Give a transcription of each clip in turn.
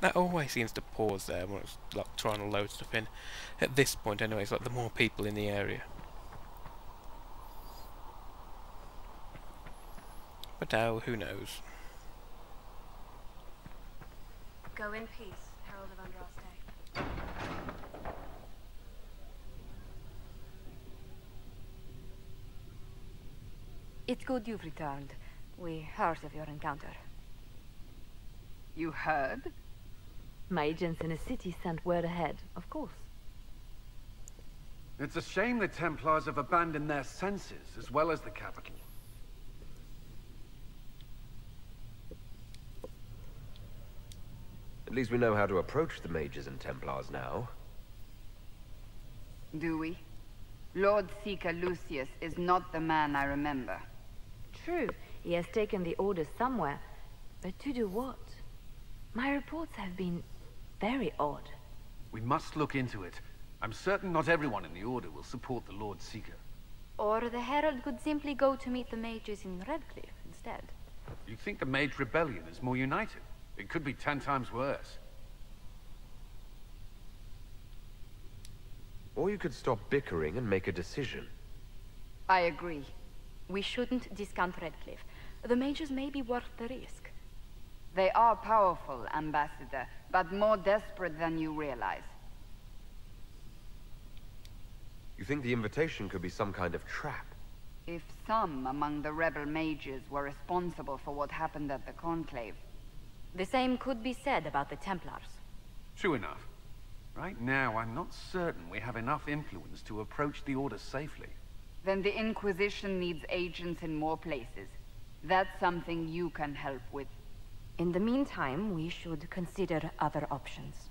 That always seems to pause there when it's like trying to load stuff in. At this point anyway, it's like the more people in the area. But now, who knows? Go in peace, Herald of Andraste. It's good you've returned. We heard of your encounter. You heard? My agents in the city sent word ahead, of course. It's a shame the Templars have abandoned their senses, as well as the capital. At least we know how to approach the mages and Templars now. Do we? Lord Seeker Lucius is not the man I remember. True, he has taken the orders somewhere. But to do what? My reports have been very odd. We must look into it. I'm certain not everyone in the Order will support the Lord Seeker. Or the Herald could simply go to meet the mages in Redcliffe instead. You think the Mage Rebellion is more united? It could be ten times worse. Or you could stop bickering and make a decision. I agree. We shouldn't discount Redcliffe. The mages may be worth the risk. They are powerful, Ambassador, but more desperate than you realize. You think the invitation could be some kind of trap? If some among the rebel mages were responsible for what happened at the Conclave, The same could be said about the Templars. True enough. Right now, I'm not certain we have enough influence to approach the Order safely. then the Inquisition needs agents in more places. That's something you can help with. In the meantime, we should consider other options.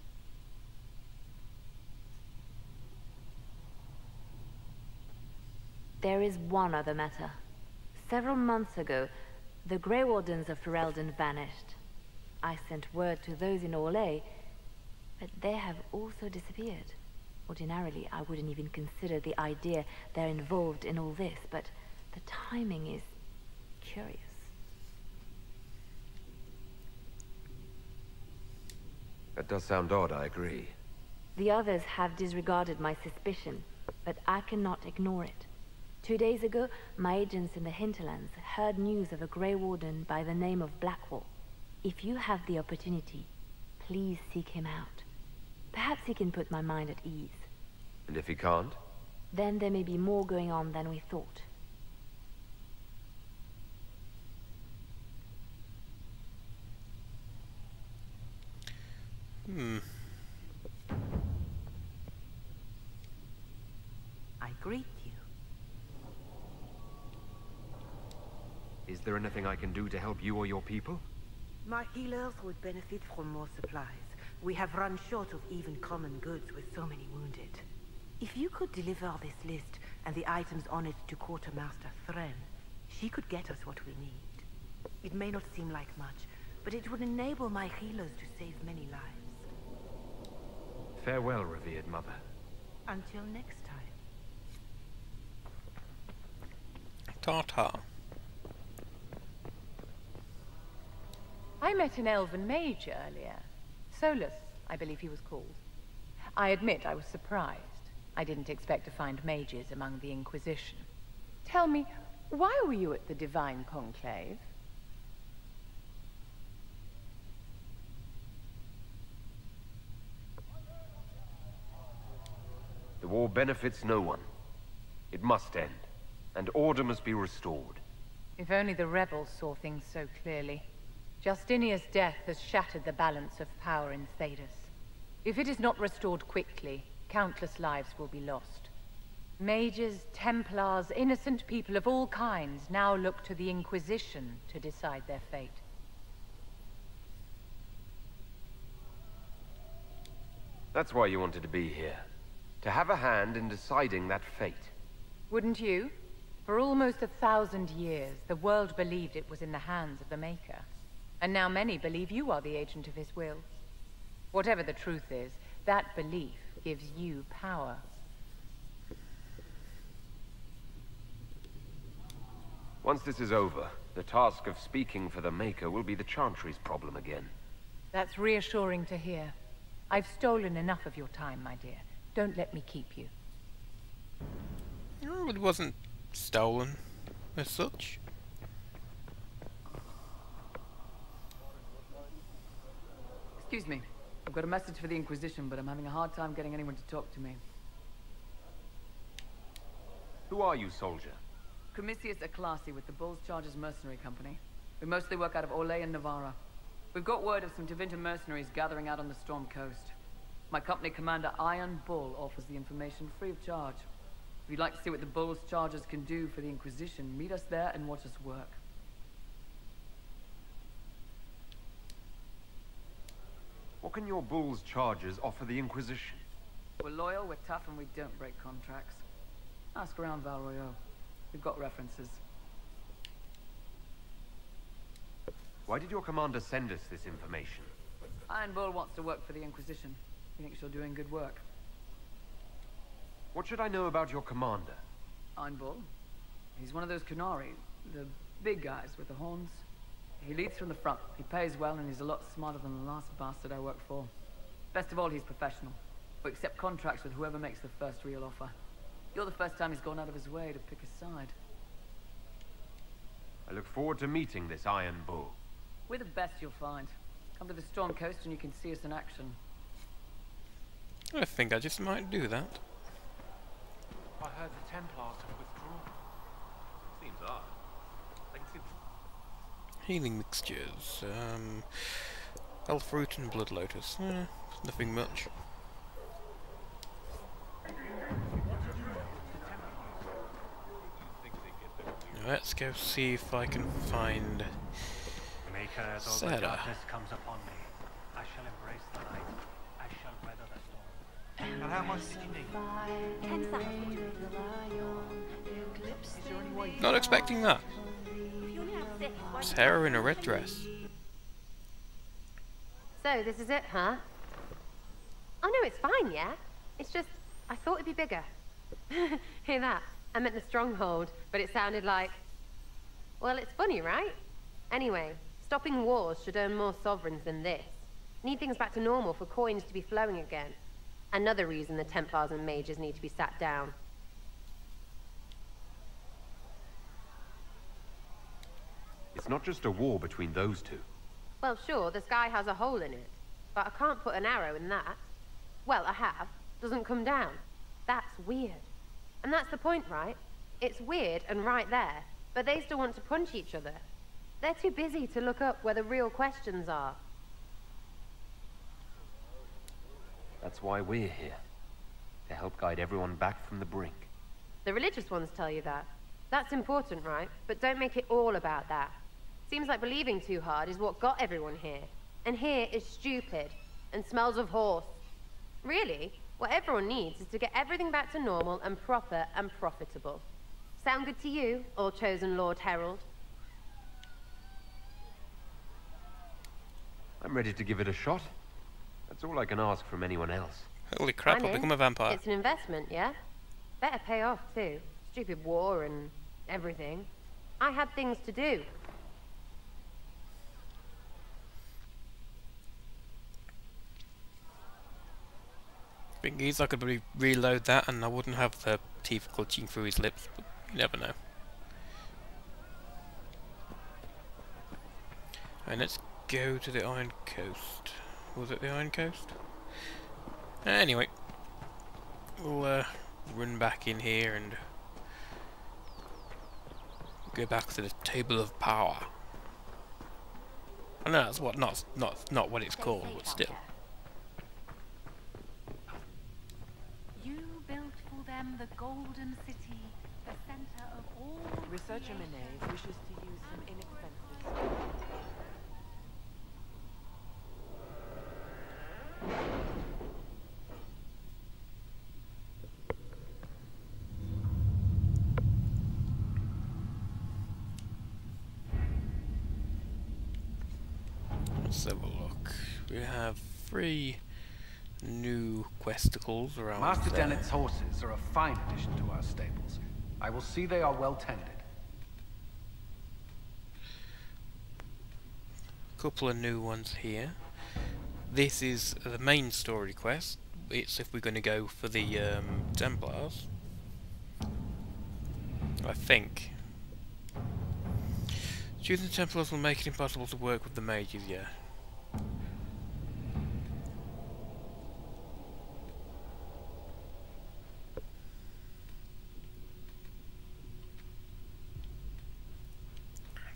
There is one other matter. Several months ago, the Grey Wardens of Ferelden vanished. I sent word to those in Orlais, but they have also disappeared. Ordinarily, I wouldn't even consider the idea they're involved in all this, but the timing is curious. That does sound odd, I agree. The others have disregarded my suspicion, but I cannot ignore it. Two days ago, my agents in the hinterlands heard news of a Grey Warden by the name of Blackwall. If you have the opportunity, please seek him out. Perhaps he can put my mind at ease. And if he can't? Then there may be more going on than we thought. Hmm. I greet you. Is there anything I can do to help you or your people? My healers would benefit from more supplies. We have run short of even common goods with so many wounded. If you could deliver this list and the items on it to Quartermaster Threnn, she could get us what we need. It may not seem like much, but it would enable my healers to save many lives. Farewell, revered mother. Until next time. Ta-ta. I met an elven mage earlier. Solas, I believe he was called. I admit I was surprised. I didn't expect to find mages among the Inquisition. Tell me, why were you at the Divine Conclave? The war benefits no one. It must end, and order must be restored. If only the rebels saw things so clearly. Justinia's death has shattered the balance of power in Thedas. If it is not restored quickly, countless lives will be lost. Mages, Templars, innocent people of all kinds now look to the Inquisition to decide their fate. That's why you wanted to be here. To have a hand in deciding that fate. Wouldn't you? For almost a thousand years, the world believed it was in the hands of the Maker. And now many believe you are the agent of his will. Whatever the truth is, that belief gives you power. Once this is over, the task of speaking for the Maker will be the Chantry's problem again. That's reassuring to hear. I've stolen enough of your time, my dear. Don't let me keep you. Oh, it wasn't stolen as such. Excuse me. I've got a message for the Inquisition, but I'm having a hard time getting anyone to talk to me. Who are you, soldier? Cremisius Aclassi with the Bulls Chargers Mercenary Company. We mostly work out of Orlais and Nevarra. We've got word of some Tevinter mercenaries gathering out on the Storm Coast. My company commander, Iron Bull, offers the information free of charge. If you'd like to see what the Bulls Chargers can do for the Inquisition, meet us there and watch us work. What can your Bull's Chargers offer the Inquisition? We're loyal, we're tough, and we don't break contracts. Ask around Val Royeaux. We've got references. Why did your commander send us this information? Iron Bull wants to work for the Inquisition. He thinks you're doing good work. What should I know about your commander? Iron Bull? He's one of those Qunari, the big guys with the horns. He leads from the front. He pays well, and he's a lot smarter than the last bastard I worked for. Best of all, he's professional. We accept contracts with whoever makes the first real offer. You're the first time he's gone out of his way to pick a side. I look forward to meeting this Iron Bull. We're the best you'll find. Come to the Storm Coast and you can see us in action. I think I just might do that. I heard the Templars have withdrawn. Seems odd. I can see Healing mixtures. Um, Elf Root and Blood Lotus. Eh, nothing much. Let's go see if I can find Maker, as all the Sarah. comes upon me, I shall embrace the light. I shall weather the storm. And how much did you need? Ten seconds. Not expecting that. You only have six. Why Sera in a red dress. So, this is it, huh? Oh no, it's fine, yeah? It's just, I thought it'd be bigger. Hear that? I meant the stronghold, but it sounded like... Well, it's funny, right? Anyway, stopping wars should earn more sovereigns than this. Need things back to normal for coins to be flowing again. Another reason the Templars and Mages need to be sat down. It's not just a war between those two. Well, sure, the sky has a hole in it, but I can't put an arrow in that. Well, I have. Doesn't come down. That's weird. And that's the point, right? It's weird and right there, but they still want to punch each other. They're too busy to look up where the real questions are. That's why we're here. To help guide everyone back from the brink. The religious ones tell you that. That's important, right? But don't make it all about that. Seems like believing too hard is what got everyone here. And here is stupid and smells of horse. Really, what everyone needs is to get everything back to normal and proper and profitable. Sound good to you, all chosen Lord Herald? I'm ready to give it a shot. That's all I can ask from anyone else. Holy crap, I'm I'll become a vampire. It's an investment, yeah? Better pay off, too. Stupid war and everything. I had things to do. Thing is, I could probably reload that and I wouldn't have the teeth clutching through his lips, but you never know. And let's go to the Iron Coast. Was it the Iron Coast? Anyway, we'll uh, run back in here and go back to the Table of Power. I know that's what not not not what it's called, but still. You built for them the golden city, the center of all. Researcher Menet wishes to use some inexpensive. Let's have a look. We have three new questicles around Master there. Dennet's horses are a fine addition to our stables. I will see they are well tended. couple of new ones here. this is the main story quest. It's if we're going to go for the um, Templars. I think. Choosing the Templars will make it impossible to work with the mages, yeah.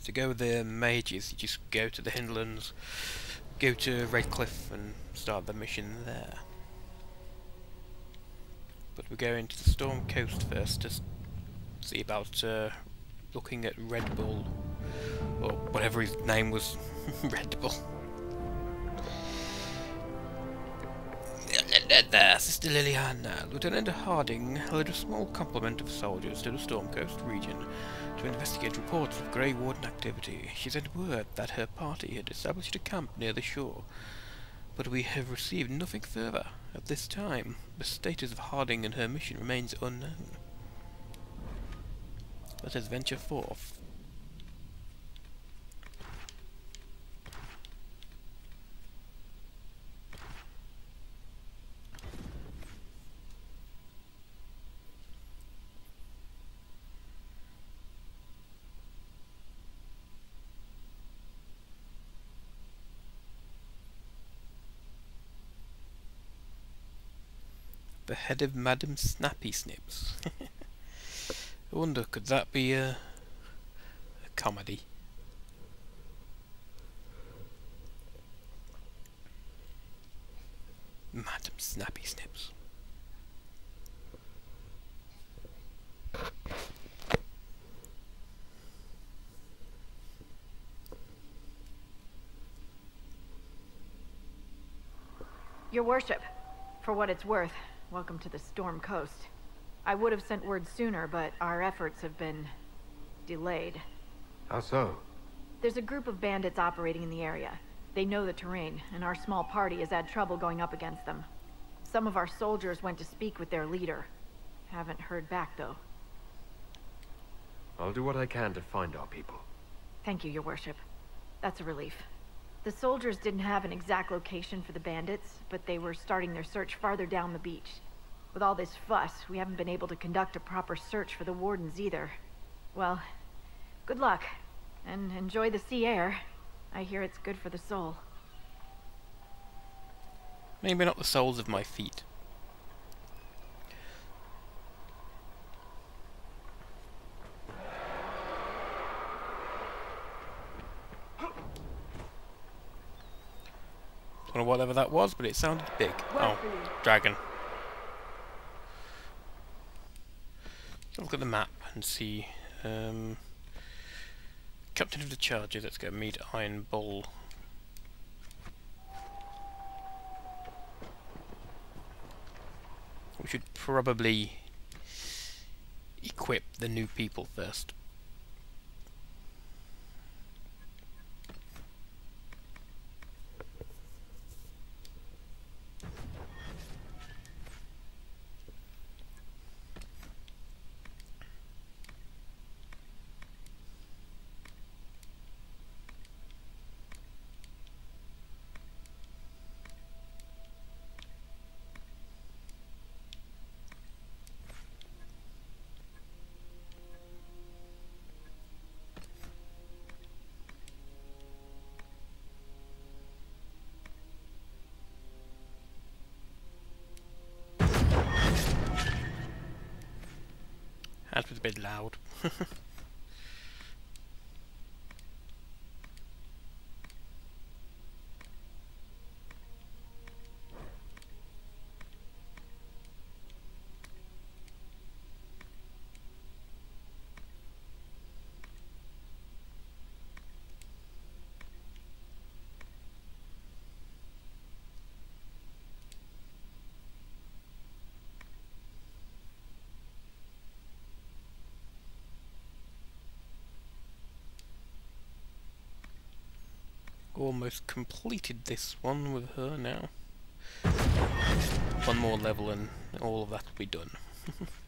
To go with the mages, you just go to the Hinterlands, go to Redcliffe and start the mission there. But we're going to the Storm Coast first to see about uh, looking at Red Bull, or whatever his name was, Red Bull. There, Sister Leliana, Lieutenant Harding led a small complement of soldiers to the Storm Coast region to investigate reports of Grey Warden activity. She sent word that her party had established a camp near the shore, but we have received nothing further. At this time, the status of Harding and her mission remains unknown. Let us venture forth. The head of Madam Snappy Snips. I wonder, could that be a, a comedy? Madam Snappy Snips. Your worship, for what it's worth, welcome to the Storm Coast. I would have sent word sooner, but our efforts have been... delayed. How so? There's a group of bandits operating in the area. They know the terrain, and our small party has had trouble going up against them. Some of our soldiers went to speak with their leader. Haven't heard back, though. I'll do what I can to find our people. Thank you, your worship. That's a relief. The soldiers didn't have an exact location for the bandits, but they were starting their search farther down the beach. With all this fuss, we haven't been able to conduct a proper search for the wardens either. Well, good luck, and enjoy the sea air. I hear it's good for the soul. Maybe not the soles of my feet. Don't whatever that was, but it sounded big. Oh, dragon. Look at the map and see. Um, Captain of the Chargers, let's go meet Iron Bull. We should probably equip the new people first. Bit loud. almost completed this one with her now. One more level and all of that will be done.